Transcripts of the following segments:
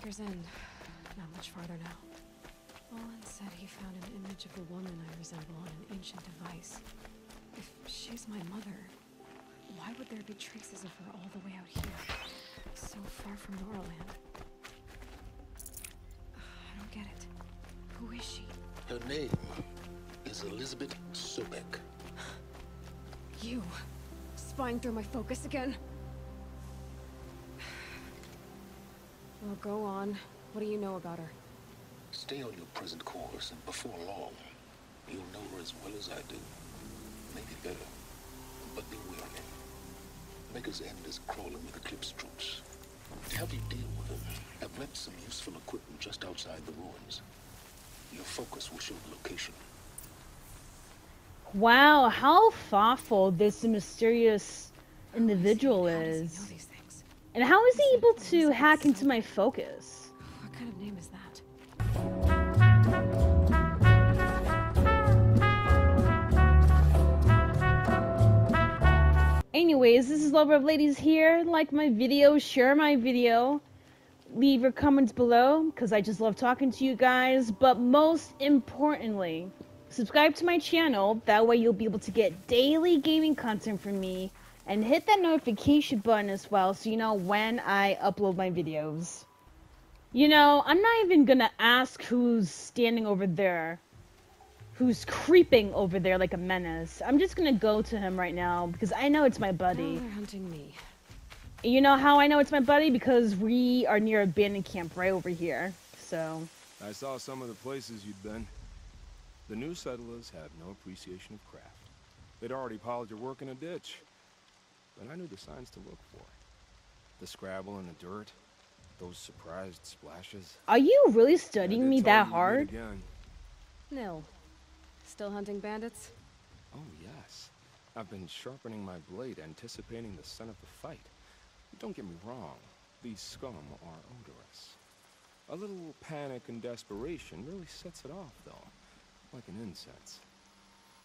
Maker's End. Not much farther now. Olin said he found an image of a woman I resemble on an ancient device. If she's my mother, why would there be traces of her all the way out here? So far from Norland. I don't get it. Who is she? Her name is Elisabet Sobeck. You. Spying through my focus again? Go on. What do you know about her? Stay on your present course, and before long, you'll know her as well as I do. Maybe better. But be wary. Maker's End is crawling with Eclipse troops. To help you deal with them, I've left some useful equipment just outside the ruins. Your focus will show the location. Wow, how thoughtful this mysterious individual How does he know is. And how is he able to hack into my focus? What kind of name is that? Anyways, this is Lover of Ladies here. Like my video, share my video, leave your comments below because I just love talking to you guys. But most importantly, subscribe to my channel. That way, you'll be able to get daily gaming content from me and hit that notification button as well so you know when I upload my videos. You know, I'm not even gonna ask who's standing over there who's creeping over there like a menace. I'm just gonna go to him right now because I know it's my Now buddy. they're hunting me. You know how I know it's my buddy? Because we are near a abandoned camp right over here. So, I saw some of the places you'd been. The new settlers have no appreciation of craft. They'd already piled your work in a ditch. But I knew the signs to look for. The scrabble in the dirt, those surprised splashes. are you really studying me that you you'd meet hard? Again. Nil. Still hunting bandits? Oh, yes. I've been sharpening my blade, anticipating the scent of the fight. Don't get me wrong, these scum are odorous. A little panic and desperation really sets it off, though, like an incense.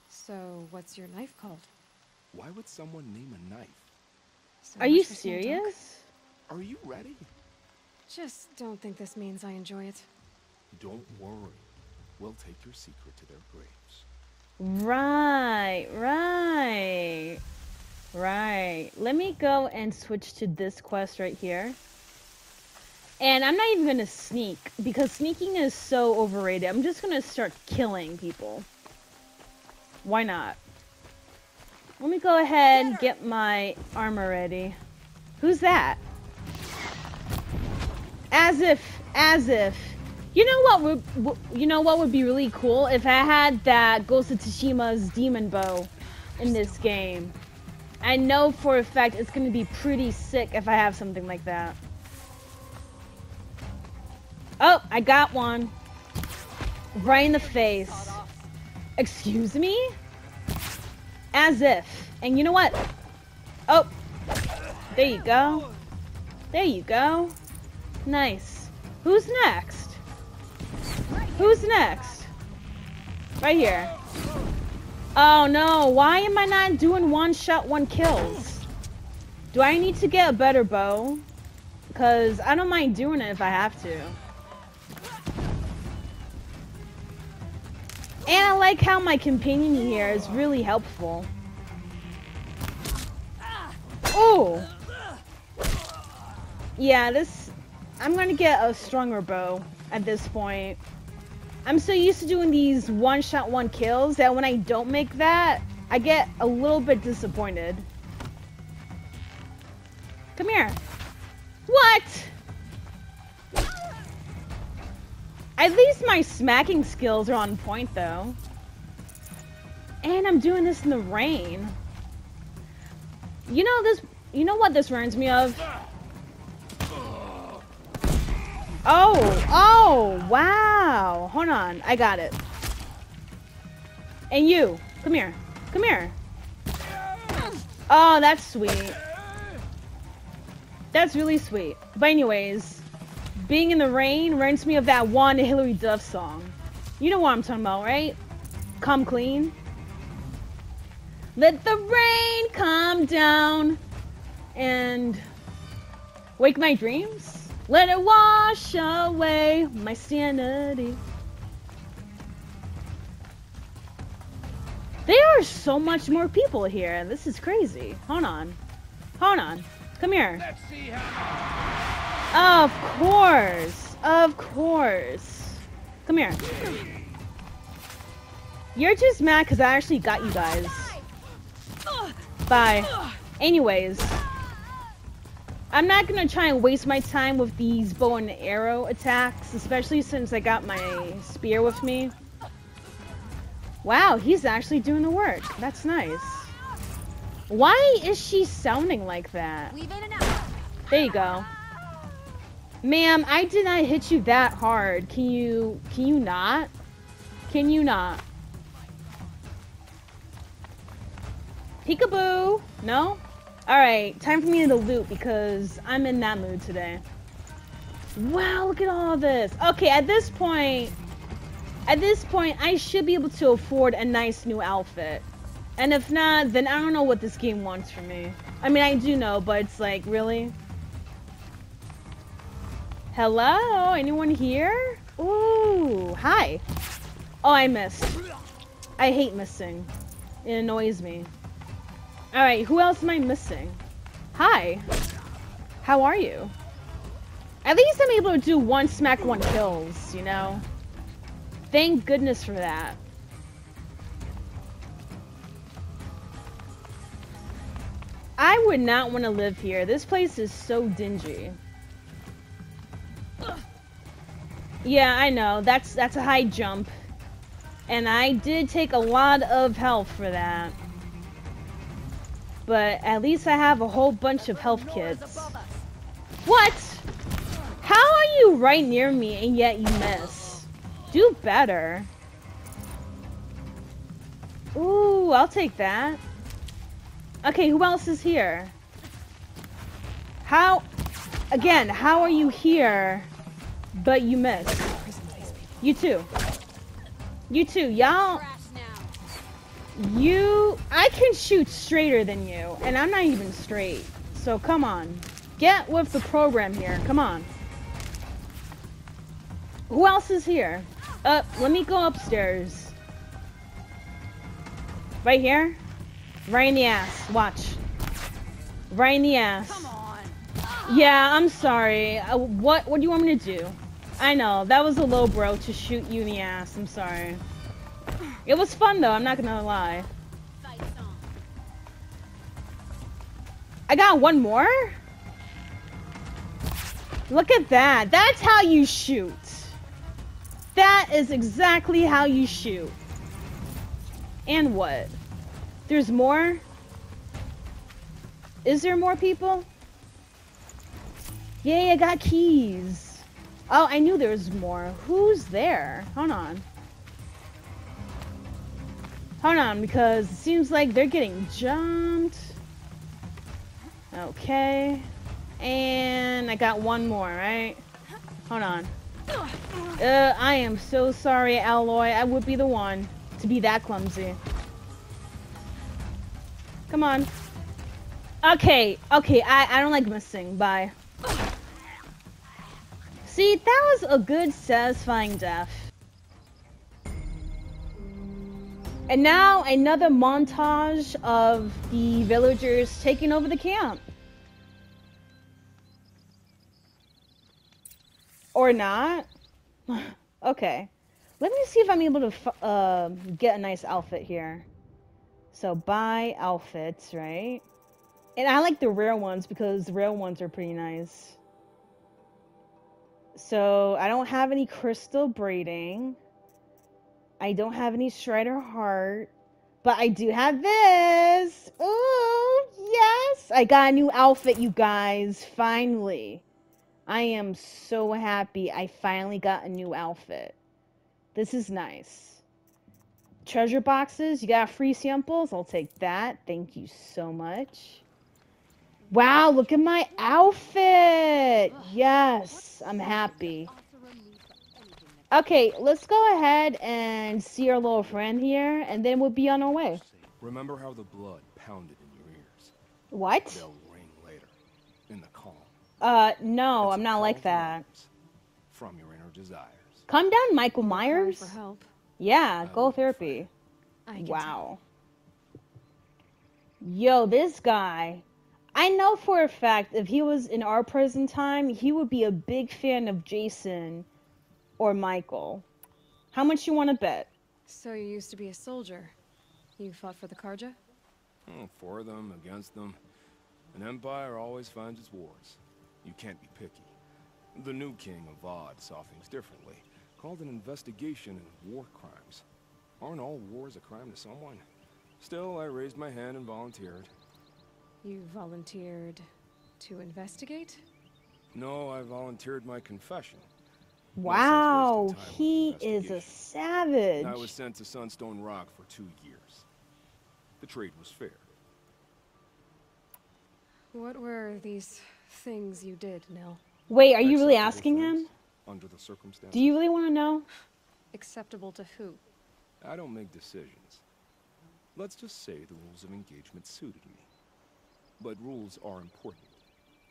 So, what's your knife called? Why would someone name a knife? So Are you much for small talk. serious? Are you ready? Just don't think this means I enjoy it. Don't worry. We'll take your secret to their graves. Right, right, right. Let me go and switch to this quest right here. And I'm not even gonna sneak because sneaking is so overrated. I'm just gonna start killing people. Why not? Let me go ahead and get my armor ready. Who's that? As if, as if. You know what would, you know what would be really cool if I had that Ghost of Tsushima's demon bow in this game. I know for a fact it's gonna be pretty sick if I have something like that. Oh, I got one. Right in the face. Excuse me? As if. And you know what? Oh. There you go. There you go. Nice. Who's next? Who's next? Right here. Oh no, why am I not doing one shot, one kills? Do I need to get a better bow? Because I don't mind doing it if I have to. And I like how my companion here is really helpful. Oh! Yeah, this... I'm gonna get a stronger bow at this point. I'm so used to doing these one shot, one kills that when I don't make that, I get a little bit disappointed. Come here. What? At least my smacking skills are on point though. And I'm doing this in the rain. You know this you know what this reminds me of? Oh, oh, wow. Hold on, I got it. And you, come here, come here. Oh, that's sweet. That's really sweet. But anyways, being in the rain reminds me of that one Hilary Duff song. You know what I'm talking about, right? Come clean. Let the rain come down and wake my dreams. Let it wash away my sanity. There are so much more people here. This is crazy. Hold on. Hold on. Come here. Let's see how. Of course. Of course. Come here. You're just mad because I actually got you guys. Bye. Anyways. I'm not gonna try and waste my time with these bow and arrow attacks, especially since I got my spear with me. Wow, he's actually doing the work. That's nice. Why is she sounding like that? We've in and out. There you go. Ma'am, I did not hit you that hard. Can you can you not? Can you not? Peekaboo! No? Alright, time for me to loot because I'm in that mood today. Wow, look at all this. Okay, at this point, at this point, I should be able to afford a nice new outfit. And if not, then I don't know what this game wants from me. I mean, I do know, but it's like, really? Hello? Anyone here? Ooh, hi. Oh, I missed. I hate missing. It annoys me. Alright, who else am I missing? Hi. How are you? At least I'm able to do one smack, one kills, you know? Thank goodness for that. I would not want to live here. This place is so dingy. Yeah, I know. That's that's a high jump. And I did take a lot of health for that. But at least I have a whole bunch of health kits. What? How are you right near me and yet you miss? Do better. Ooh, I'll take that. Okay, who else is here? How... Again, how are you here, but you miss? Prison these people. You too. You too. Y'all... You... I can shoot straighter than you, and I'm not even straight. So come on. Get with the program here. Come on. Who else is here? Uh, let me go upstairs. Right here? Right in the ass. Watch. Right in the ass. Come on. Yeah, I'm sorry. Uh, what What do you want me to do? I know that was a low bro to shoot you in the ass. I'm sorry. It was fun though. I'm not gonna lie. I got one more. Look at that. That's how you shoot. That is exactly how you shoot. And what? There's more? Is there more people? Yay, I got keys. Oh, I knew there was more. Who's there? Hold on. Hold on, because it seems like they're getting jumped. Okay. And I got one more, right? Hold on. Uh, I am so sorry, Aloy. I would be the one to be that clumsy. Come on. Okay, okay, I, I don't like missing. Bye. See, that was a good, satisfying death. And now another montage of the villagers taking over the camp. Or not? okay. Let me see if I'm able to uh, get a nice outfit here. So buy outfits, right? And I like the rare ones because the rare ones are pretty nice. So I don't have any crystal braiding. I don't have any Strider heart. But I do have this. Ooh, yes. I got a new outfit, you guys. Finally. I am so happy I finally got a new outfit. This is nice. Treasure boxes, you got free samples? I'll take that. Thank you so much. Wow, look at my outfit. Yes, I'm happy. Offering me for anything that Okay, let's go ahead and see our little friend here, and then we'll be on our way. Remember how the blood pounded in your ears? What? They'll ring later, in the calm. Uh, no, It's I'm not like that. From your inner desires. Calm down, Michael Myers. For help. Yeah, I go therapy. I Wow. Yo, this guy. I know for a fact if he was in our present time, he would be a big fan of Jason or Michael. How much you want to bet? So you used to be a soldier. You fought for the Carja? Oh, for them, against them. An empire always finds its wars. You can't be picky. The new king of Vod saw things differently. Called an investigation in war crimes. Aren't all wars a crime to someone? Still, I raised my hand and volunteered. You volunteered to investigate? No, I volunteered my confession. Wow, wasting he is a savage. I was sent to Sunstone Rock for two years. The trade was fair. What were these things you did, Nil? Wait, are you really asking things him? Under the circumstances. Do you really want to know? Acceptable to who? I don't make decisions. Let's just say the rules of engagement suited me. But rules are important.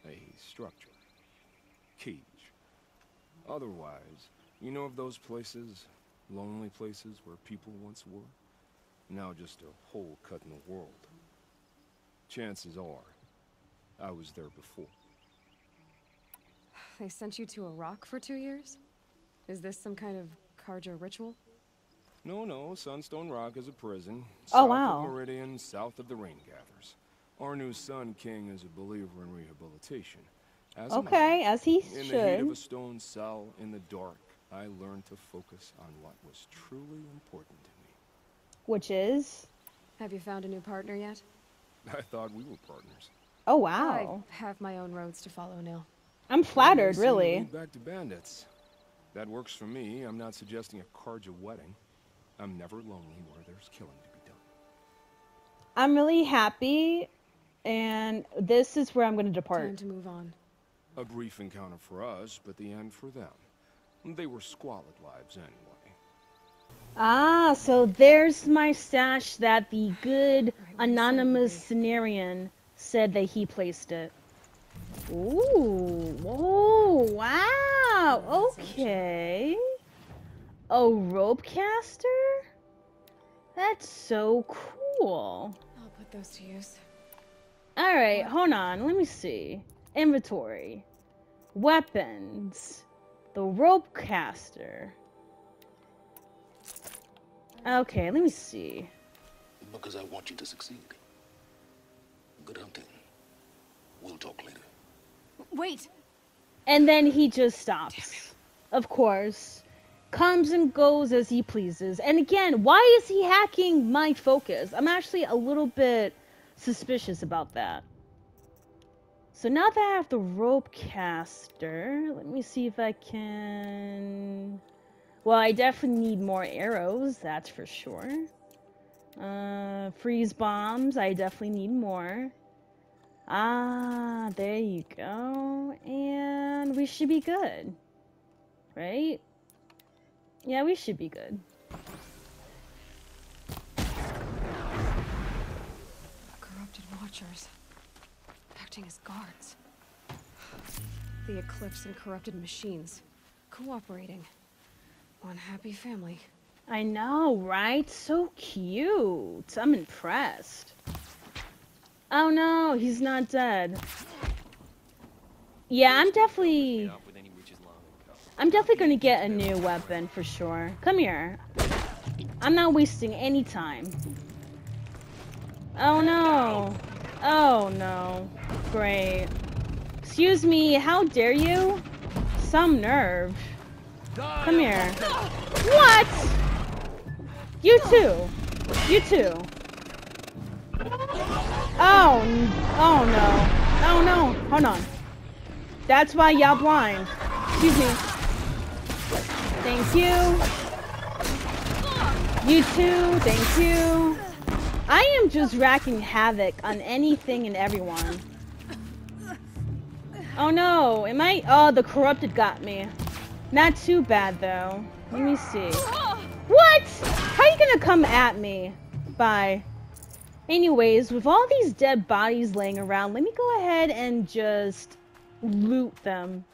A structure. Cage. Otherwise, you know of those places, lonely places where people once were? Now just a hole cut in the world. Chances are, I was there before. They sent you to a rock for two years? Is this some kind of Carja ritual? No, no, Sunstone Rock is a prison. Oh, south wow. of Meridian, south of the Rain Gathers. Our new Sun King is a believer in rehabilitation. As am I. Okay, as he In the heat of a stone cell in the dark, I learned to focus on what was truly important to me. Which is? Have you found a new partner yet? I thought we were partners. Oh, wow. I have my own roads to follow, Nil. I'm flattered, They seem to really. Back to bandits. That works for me. I'm not suggesting a Carja wedding. I'm never lonely where there's killing to be done. I'm really happy, and this is where I'm going to depart. Time depart. to move on. A brief encounter for us, but the end for them. They were squalid lives anyway. Ah, so there's my stash that the good Right where you said it would anonymous be. Cenarian said that he placed it. Ooh, oh, wow, okay. A rope caster? That's so cool. I'll put those to use. Alright, hold on, let me see. Inventory. Weapons. The rope caster. Okay, let me see. Because I want you to succeed. Good hunting. We'll talk later. Wait! And then he just stops. Of course. Comes and goes as he pleases. And again, why is he hacking my focus? I'm actually a little bit suspicious about that. So now that I have the rope caster, let me see if I can. Well, I definitely need more arrows, that's for sure. Uh, freeze bombs, I definitely need more. Ah, there you go. And we should be good. Right? Yeah, we should be good. Corrupted watchers. Acting as guards. The Eclipse and corrupted machines. Cooperating. One happy family. I know, right? So cute. I'm impressed. Oh no, he's not dead. Yeah, I'm definitely. I'm definitely gonna get a new weapon for sure. Come here. I'm not wasting any time. Oh no. Oh no. Great. Excuse me, how dare you? Some nerve. Come here. What? You too. You too. Oh, oh no. Oh no. Hold on. That's why y'all blind. Excuse me. Thank you. You too. Thank you. I am just racking havoc on anything and everyone. Oh no. Am I? Oh, the corrupted got me. Not too bad though. Let me see. What? How you gonna come at me? Bye. Anyways, with all these dead bodies laying around, let me go ahead and just loot them.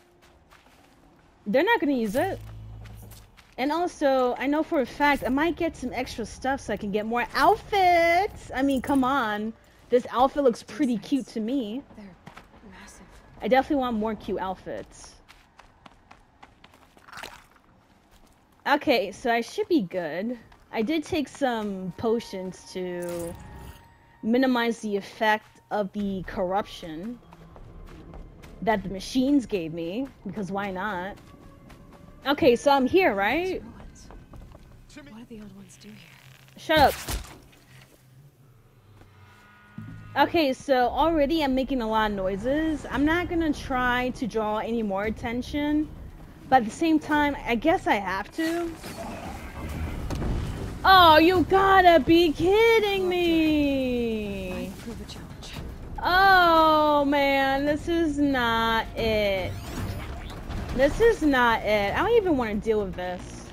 They're not gonna use it. And also, I know for a fact I might get some extra stuff so I can get more outfits. I mean, come on. This outfit looks pretty cute to me. They're massive. I definitely want more cute outfits. Okay, so I should be good. I did take some potions to minimize the effect of the corruption that the machines gave me, because why not? Okay, so I'm here, right? What do the old ones do here? Shut up. Okay, so already I'm making a lot of noises. I'm not gonna try to draw any more attention, but at the same time, I guess I have to. Oh, you gotta be kidding me! Oh man, this is not it. This is not it. I don't even want to deal with this.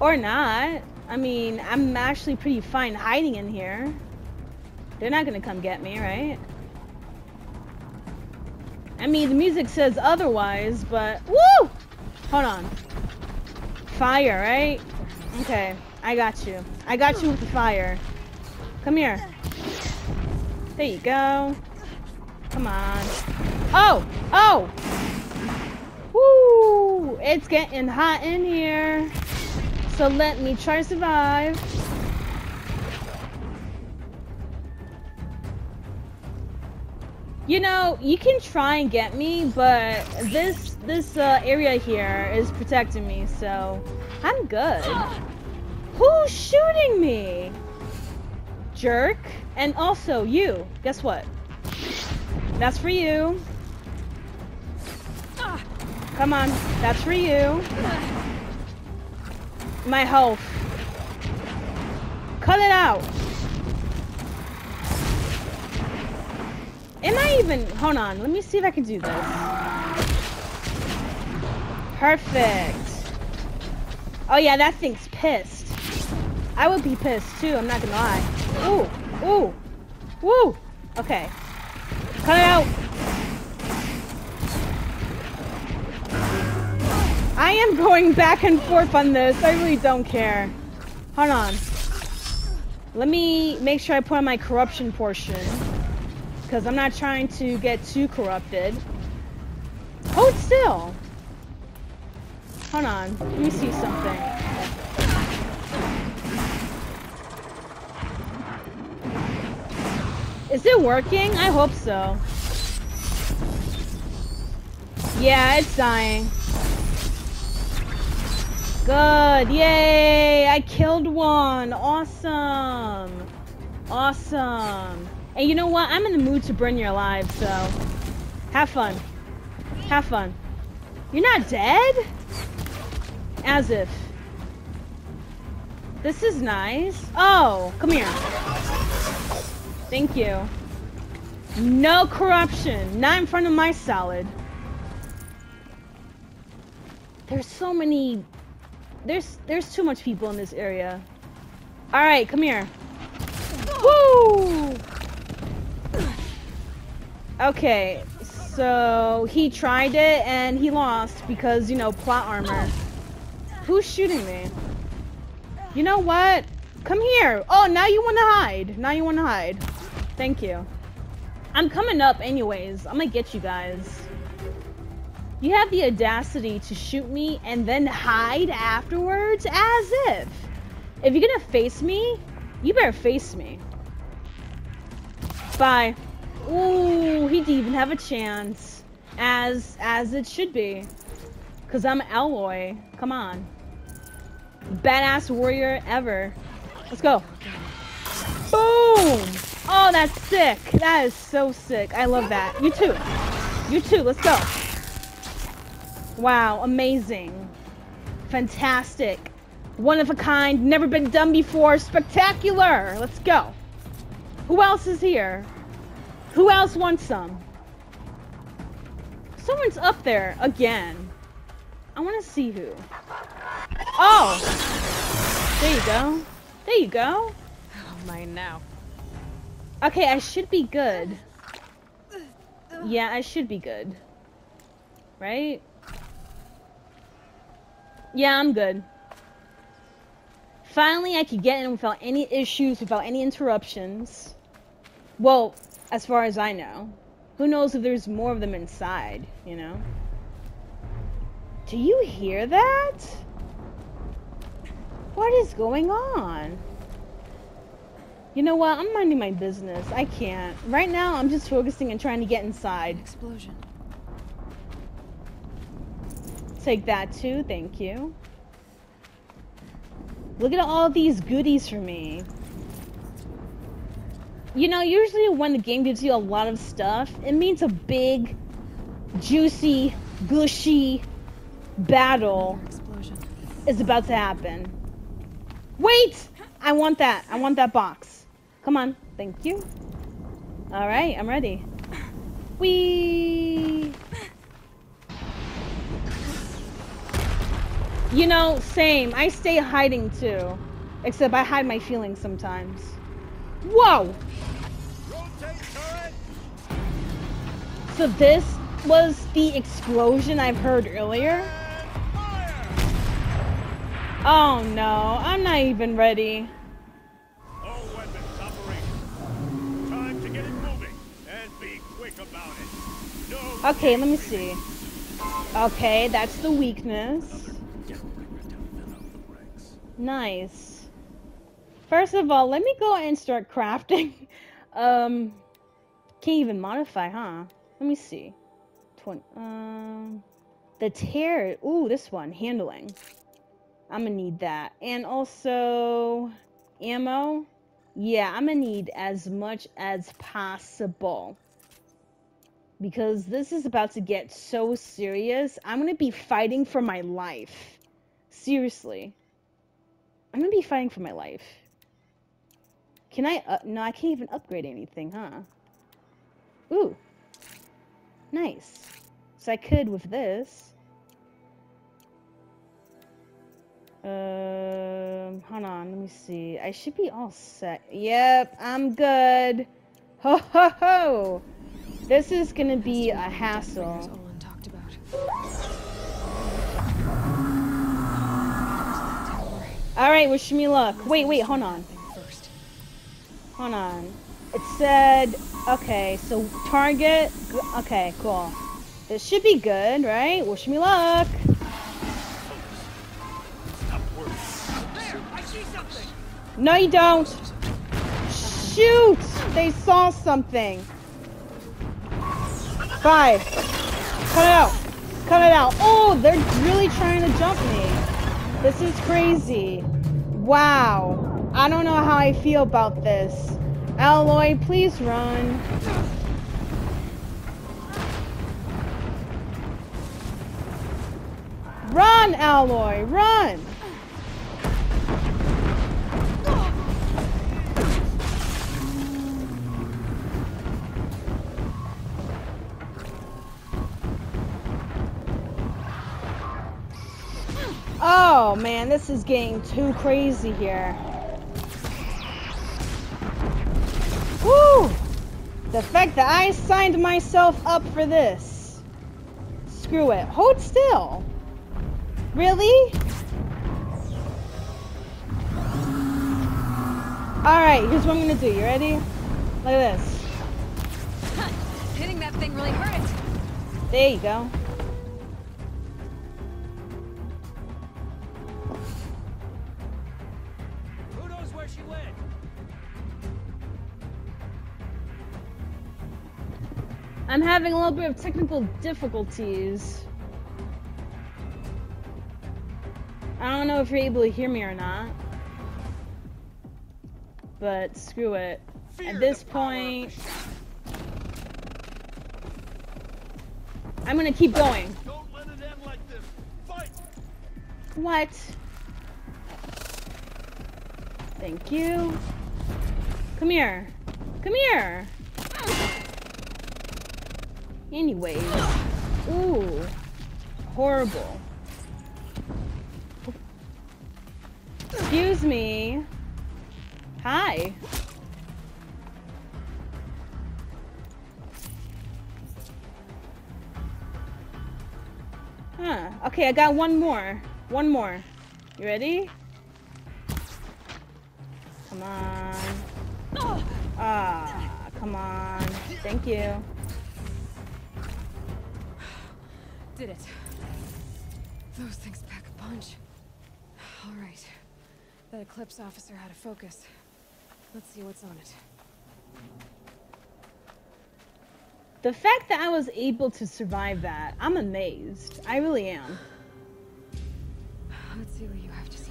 Or not. I mean, I'm actually pretty fine hiding in here. They're not gonna come get me, right? I mean, the music says otherwise, but woo! Hold on. Fire, right? Okay, I got you. I got you with the fire. Come here. There you go. Come on. Oh! Oh! Woo! It's getting hot in here. So let me try to survive. You know, you can try and get me, but this this uh, area here is protecting me, so I'm good. Who's shooting me? Jerk. And also you. Guess what? That's for you. Come on. That's for you. My health. Cut it out. Am I even... Hold on. Let me see if I can do this. Perfect. Oh yeah, that thing's pissed. I would be pissed too, I'm not gonna lie. Ooh, ooh, woo. Okay. Cut it out. I am going back and forth on this. I really don't care. Hold on. Let me make sure I put on my corruption portion. Because I'm not trying to get too corrupted. Hold still. Hold on. Let me see something. Is it working? I hope so. Yeah, it's dying. Good. Yay! I killed one. Awesome. Awesome. And you know what? I'm in the mood to burn you alive, so have fun. Have fun. You're not dead? As if. This is nice. Oh, come here. Thank you. No corruption. Not in front of my salad. There's so many... There's there's too much people in this area. Alright, come here. Woo! Okay, so he tried it and he lost because, you know, plot armor. Who's shooting me? You know what? Come here. Oh, now you want to hide. Now you want to hide. Thank you. I'm coming up anyways. I'm gonna get you guys. You have the audacity to shoot me and then hide afterwards? As if. If you're gonna face me, you better face me. Bye. Ooh, he didn't even have a chance. As as it should be. Cause I'm Aloy. Come on. Badass warrior ever. Let's go. Boom! Oh, that's sick. That is so sick. I love that. You too. You too. Let's go. Wow, amazing. Fantastic. One of a kind, never been done before. Spectacular. Let's go. Who else is here? Who else wants some? Someone's up there again. I want to see who. Oh! There you go. There you go. Oh, mine now. Okay, I should be good. Yeah, I should be good. Right? Yeah, I'm good. Finally, I could get in without any issues, without any interruptions. Well, as far as I know. Who knows if there's more of them inside, you know? Do you hear that? What is going on? You know what? I'm minding my business. I can't. Right now, I'm just focusing on trying to get inside. Explosion. Take that too, thank you. Look at all these goodies for me. You know, usually when the game gives you a lot of stuff, it means a big, juicy, gushy battle explosion. is about to happen. Wait! I want that. I want that box. Come on. Thank you. Alright, I'm ready. Whee! You know, same. I stay hiding too. Except I hide my feelings sometimes. Whoa! So this was the explosion I've heard earlier? Oh no, I'm not even ready. All weapons operational. Time to get it moving and be quick about it. No. Okay, let me see. Okay, that's the weakness. Nice. First of all, let me go and start crafting. um, can't even modify, huh? Let me see. Twen- um, the tear. Ooh, this one handling. I'm gonna need that, and also ammo. Yeah, I'm gonna need as much as possible because this is about to get so serious. I'm gonna be fighting for my life. Seriously. I'm gonna be fighting for my life. Can I? Uh, no, I can't even upgrade anything, huh? Ooh. Nice. So I could with this. Um, hold on, let me see. I should be all set. Yep, I'm good. Ho ho ho! This is gonna be a hassle. Olin talked about. All right, wish me luck. Wait, wait, hold on. Hold on. It said, okay, so target, okay, cool. This should be good, right? Wish me luck. No, you don't. Shoot! They saw something. Five. Cut it out. Cut it out. Oh, they're really trying to jump me. This is crazy. Wow. I don't know how I feel about this. Aloy, please run. Run, Aloy, run! Oh man, this is getting too crazy here. The fact that I signed myself up for this. Screw it. Hold still. Really? Alright, here's what I'm gonna do. You ready? Look at this. Hitting that thing really hurt. There you go. I'm having a little bit of technical difficulties. I don't know if you're able to hear me or not. But screw it. At this point, I'm gonna keep going. Don't let it end like this. Fight! What? Thank you. Come here. Come here. Anyways. Ooh. Horrible. Excuse me. Hi. Huh. Okay, I got one more. One more. You ready? Come on. Ah, come on. Thank you. Did it. Those things pack a punch. All right. That Eclipse officer had a focus. Let's see what's on it. The fact that I was able to survive that, I'm amazed. I really am. Let's see what you have to say.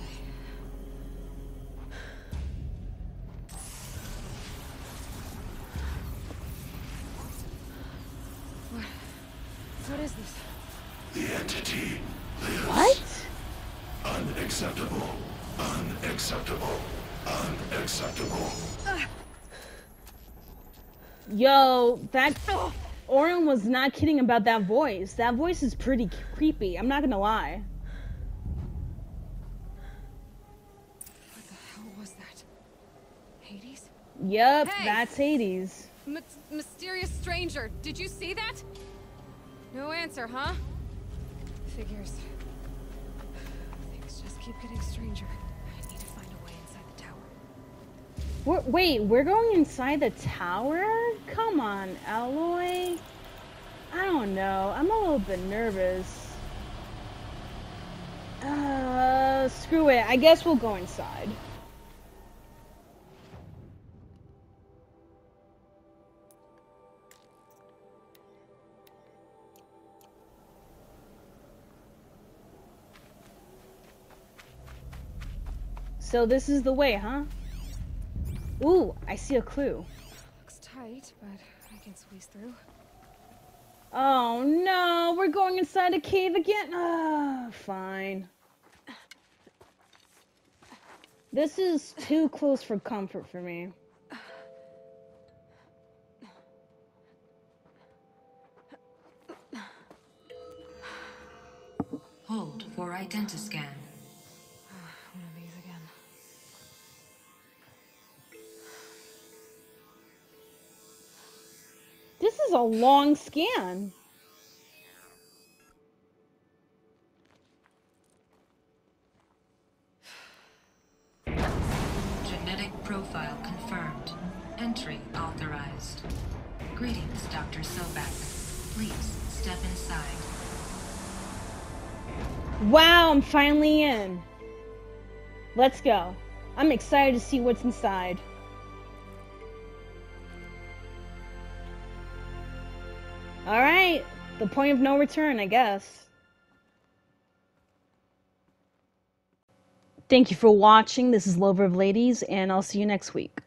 What? What is this? The entity What? unacceptable. Unacceptable. Unacceptable. Yo, that Olin was not kidding about that voice. That voice is pretty creepy. I'm not gonna lie. What the hell was that? Hades? Yep, Hey! that's Hades. M- mysterious stranger, did you see that? No answer, huh? Figures. Things just keep getting stranger. I need to find a way inside the tower. Wait, we're going inside the tower? Come on, Aloy. I don't know. I'm a little bit nervous. Uh, screw it. I guess we'll go inside. So this is the way, huh? Ooh, I see a clue. Looks tight, but I can squeeze through. Oh no, we're going inside a cave again? Ah, fine. This is too close for comfort for me. Hold for identiscan. A long scan. Genetic profile confirmed. Entry authorized. Greetings, Dr. Sobeck. Please step inside. Wow, I'm finally in. Let's go. I'm excited to see what's inside. The point of no return, I guess. Thank you for watching. This is Lover of Ladies, and I'll see you next week.